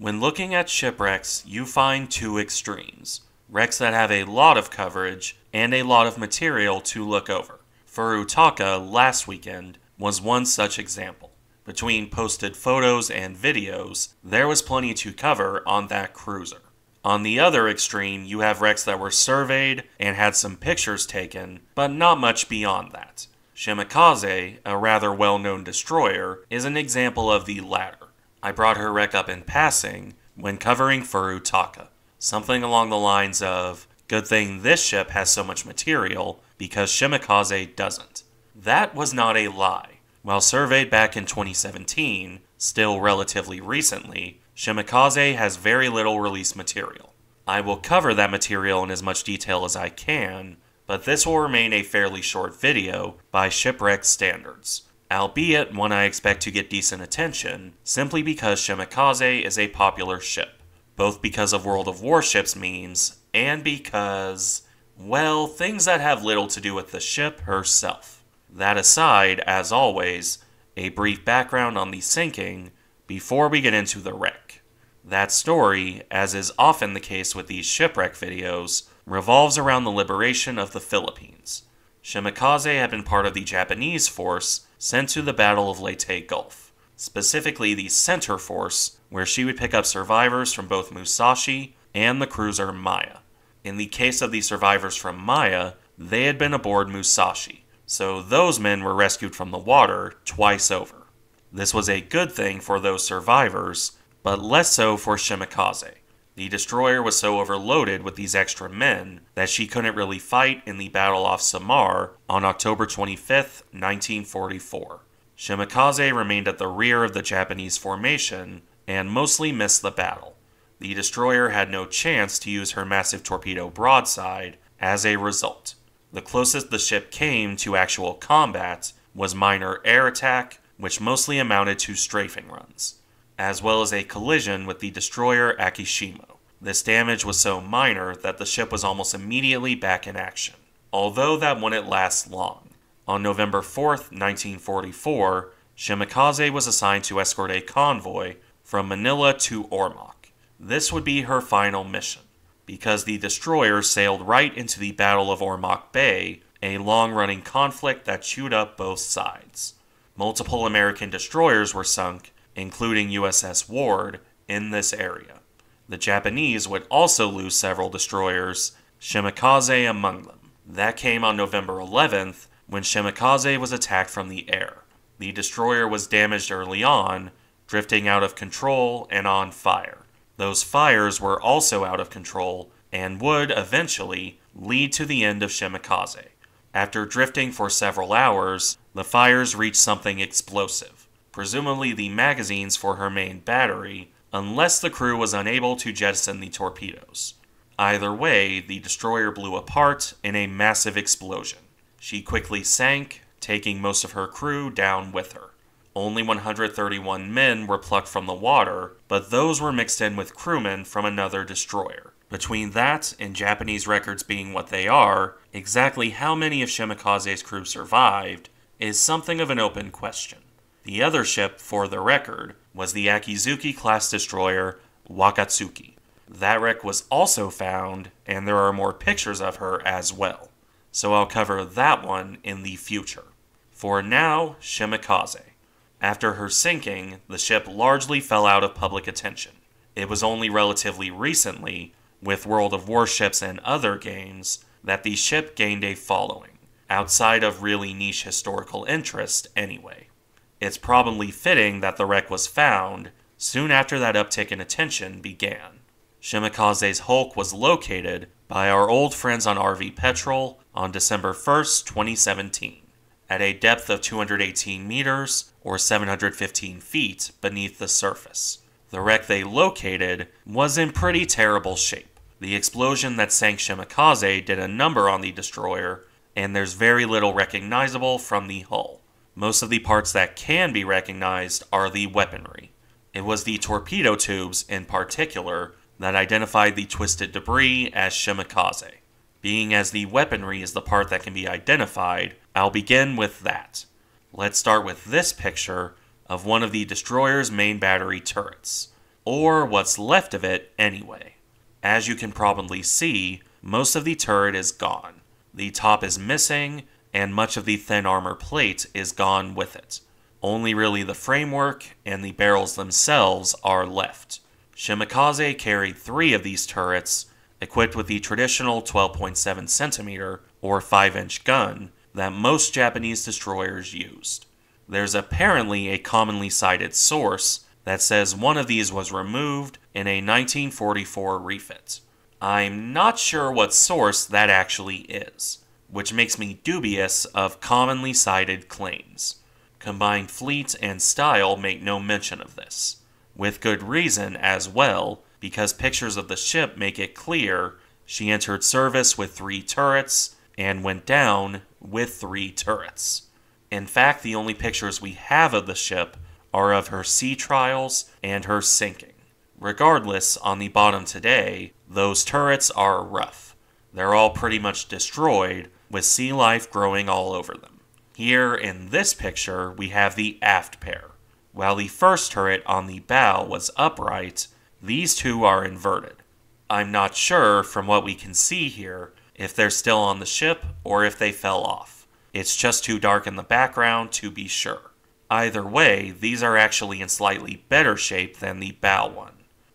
When looking at shipwrecks, you find two extremes wrecks that have a lot of coverage and a lot of material to look over. Furutaka last weekend was one such example. Between posted photos and videos, there was plenty to cover on that cruiser. On the other extreme, you have wrecks that were surveyed and had some pictures taken, but not much beyond that. Shimakaze, a rather well known destroyer, is an example of the latter. I brought her wreck up in passing when covering Furutaka. Something along the lines of, Good thing this ship has so much material, because Shimakaze doesn't. That was not a lie. While surveyed back in 2017, still relatively recently, Shimakaze has very little release material. I will cover that material in as much detail as I can, but this will remain a fairly short video by shipwreck standards, albeit one I expect to get decent attention simply because Shimakaze is a popular ship, both because of World of Warships memes and because, well, things that have little to do with the ship herself. That aside, as always, a brief background on the sinking before we get into the wreck. That story, as is often the case with these shipwreck videos, revolves around the liberation of the Philippines. Shimakaze had been part of the Japanese force sent to the Battle of Leyte Gulf, specifically the Center Force, where she would pick up survivors from both Musashi and the cruiser Maya. In the case of the survivors from Maya, they had been aboard Musashi, so those men were rescued from the water twice over. This was a good thing for those survivors, but less so for Shimakaze. The destroyer was so overloaded with these extra men that she couldn't really fight in the battle off Samar on October 25, 1944. Shimakaze remained at the rear of the Japanese formation and mostly missed the battle. The destroyer had no chance to use her massive torpedo broadside as a result. The closest the ship came to actual combat was minor air attack which mostly amounted to strafing runs, as well as a collision with the destroyer Akishimo. This damage was so minor that the ship was almost immediately back in action, although that wouldn't last long. On November 4th, 1944, Shimakaze was assigned to escort a convoy from Manila to Ormoc. This would be her final mission, because the destroyer sailed right into the Battle of Ormoc Bay, a long running conflict that chewed up both sides. Multiple American destroyers were sunk, including USS Ward, in this area. The Japanese would also lose several destroyers, Shimakaze among them. That came on November 11th when Shimakaze was attacked from the air. The destroyer was damaged early on, drifting out of control and on fire. Those fires were also out of control and would eventually lead to the end of Shimakaze. After drifting for several hours, the fires reached something explosive, presumably the magazines for her main battery, unless the crew was unable to jettison the torpedoes. Either way, the destroyer blew apart in a massive explosion. She quickly sank, taking most of her crew down with her. Only 131 men were plucked from the water, but those were mixed in with crewmen from another destroyer. Between that and Japanese records being what they are, exactly how many of Shimakaze's crew survived is something of an open question. The other ship, for the record, was the Akizuki class destroyer Wakatsuki. That wreck was also found, and there are more pictures of her as well. So I'll cover that one in the future. For now, Shimakaze. After her sinking, the ship largely fell out of public attention. It was only relatively recently with World of Warships and other games that the ship gained a following, outside of really niche historical interest anyway. It's probably fitting that the wreck was found soon after that uptick in attention began. Shimakaze's hulk was located by our old friends on RV Petrel on December 1st, 2017, at a depth of 218 meters or 715 feet beneath the surface. The wreck they located was in pretty terrible shape. The explosion that sank Shimakaze did a number on the destroyer, and there's very little recognizable from the hull. Most of the parts that can be recognized are the weaponry. It was the torpedo tubes, in particular, that identified the twisted debris as Shimakaze. Being as the weaponry is the part that can be identified, I'll begin with that. Let's start with this picture of one of the destroyer's main battery turrets. or what's left of it anyway. As you can probably see, most of the turret is gone. The top is missing, and much of the thin armor plate is gone with it. Only really the framework and the barrels themselves are left. Shimakaze carried three of these turrets, equipped with the traditional 12.7 centimeter or 5 inch gun that most Japanese destroyers used. There's apparently a commonly cited source that says one of these was removed in a 1944 refit. I'm not sure what source that actually is, which makes me dubious of commonly cited claims. Combined fleet and style make no mention of this with good reason as well, because pictures of the ship make it clear she entered service with three turrets and went down with three turrets. In fact, the only pictures we have of the ship are of her sea trials and her sinking. Regardless, on the bottom today, those turrets are rough. They're all pretty much destroyed, with sea life growing all over them. Here in this picture, we have the aft pair. While the first turret on the bow was upright, these two are inverted. I'm not sure from what we can see here if they're still on the ship or if they fell off. It's just too dark in the background to be sure. Either way, these are actually in slightly better shape than the bow one.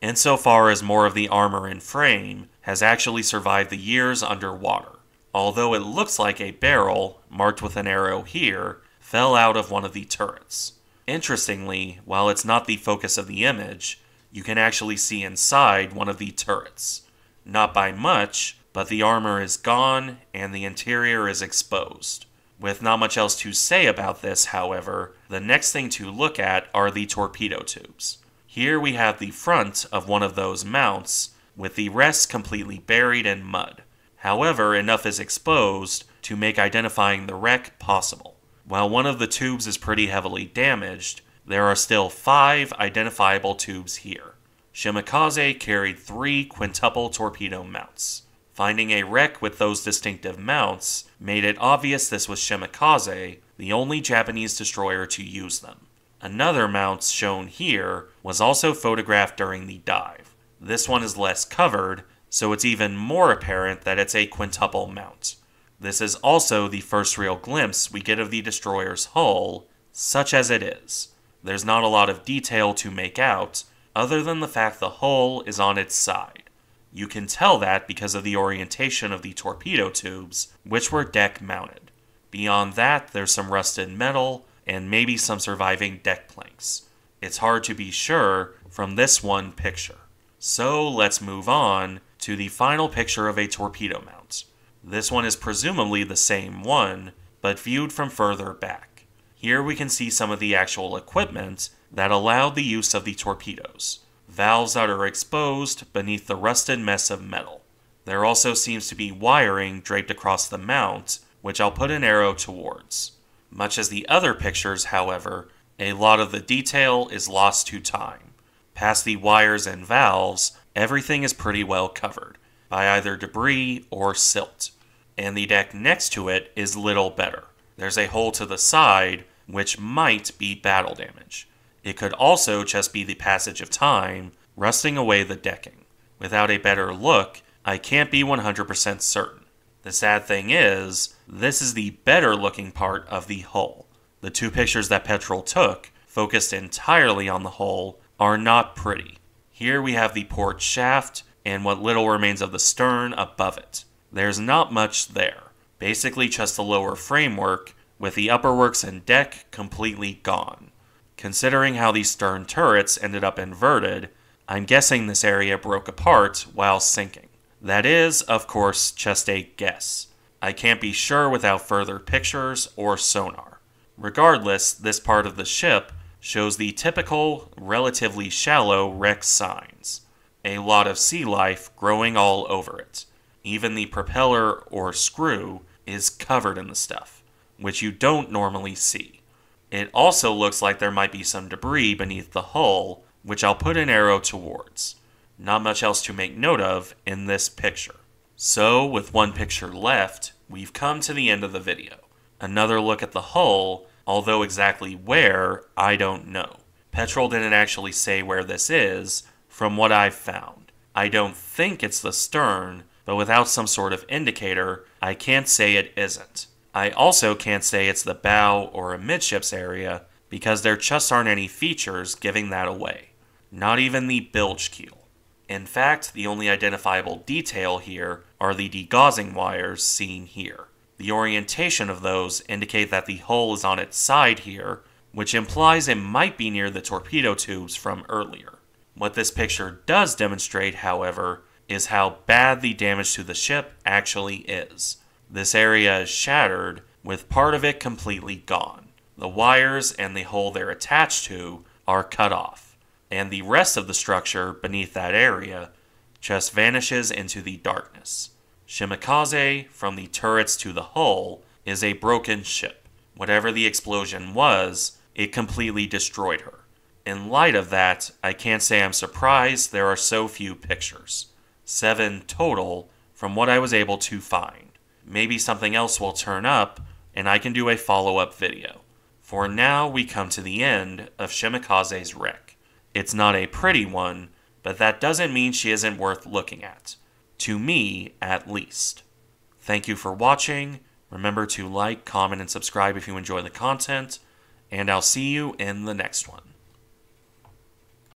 Insofar as more of the armor and frame has actually survived the years underwater, although it looks like a barrel, marked with an arrow here, fell out of one of the turrets. Interestingly, while it's not the focus of the image, you can actually see inside one of the turrets. Not by much, but the armor is gone and the interior is exposed. With not much else to say about this, however, the next thing to look at are the torpedo tubes. Here we have the front of one of those mounts, with the rest completely buried in mud. However, enough is exposed to make identifying the wreck possible. While one of the tubes is pretty heavily damaged, there are still five identifiable tubes here. Shimakaze carried three quintuple torpedo mounts. Finding a wreck with those distinctive mounts made it obvious this was Shimakaze, the only Japanese destroyer to use them. Another mount shown here was also photographed during the dive. This one is less covered, so it's even more apparent that it's a quintuple mount. This is also the first real glimpse we get of the destroyer's hull, such as it is. There's not a lot of detail to make out, other than the fact the hull is on its side. You can tell that because of the orientation of the torpedo tubes, which were deck mounted. Beyond that, there's some rusted metal and maybe some surviving deck planks. It's hard to be sure from this one picture. So let's move on to the final picture of a torpedo mount. This one is presumably the same one, but viewed from further back. Here we can see some of the actual equipment that allowed the use of the torpedoes. Valves that are exposed beneath the rusted mess of metal. There also seems to be wiring draped across the mount, which I'll put an arrow towards. Much as the other pictures, however, a lot of the detail is lost to time. Past the wires and valves, everything is pretty well covered by either debris or silt and the deck next to it is little better. There's a hole to the side, which might be battle damage. It could also just be the passage of time, rusting away the decking. Without a better look, I can't be 100% certain. The sad thing is, this is the better looking part of the hull. The two pictures that Petrel took, focused entirely on the hull, are not pretty. Here we have the port shaft and what little remains of the stern above it. There's not much there. Basically, just the lower framework, with the upperworks and deck completely gone. Considering how these stern turrets ended up inverted, I'm guessing this area broke apart while sinking. That is, of course, just a guess. I can't be sure without further pictures or sonar. Regardless, this part of the ship shows the typical, relatively shallow wreck signs. A lot of sea life growing all over it. Even the propeller or screw is covered in the stuff, which you don't normally see. It also looks like there might be some debris beneath the hull, which I'll put an arrow towards. Not much else to make note of in this picture. So, with one picture left, we've come to the end of the video. Another look at the hull, although exactly where, I don't know. Petrel didn't actually say where this is, from what I've found. I don't think it's the stern, but without some sort of indicator, I can't say it isn't. I also can't say it's the bow or amidships area because there just aren't any features giving that away. Not even the bilge keel. In fact, the only identifiable detail here are the degaussing wires seen here. The orientation of those indicate that the hull is on its side here, which implies it might be near the torpedo tubes from earlier. What this picture does demonstrate, however, is how bad the damage to the ship actually is. This area is shattered, with part of it completely gone. The wires and the hull they're attached to are cut off, and the rest of the structure beneath that area just vanishes into the darkness. Shimakaze, from the turrets to the hull, is a broken ship. Whatever the explosion was, it completely destroyed her. In light of that, I can't say I'm surprised there are so few pictures. Seven total from what I was able to find maybe something else will turn up and I can do a follow up video. For now, we come to the end of Shimakaze's wreck. It's not a pretty one, but that doesn't mean she isn't worth looking at. To me, at least. Thank you for watching. Remember to like, comment, and subscribe if you enjoy the content, and I'll see you in the next one.